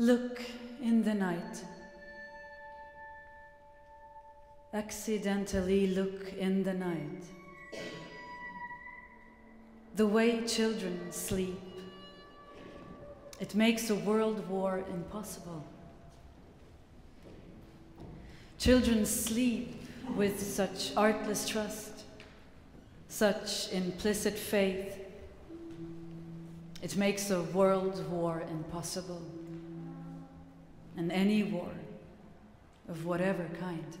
Look in the night. Accidentally look in the night. The way children sleep. It makes a world war impossible. Children sleep with such artless trust, such implicit faith. It makes a world war impossible and any war of whatever kind.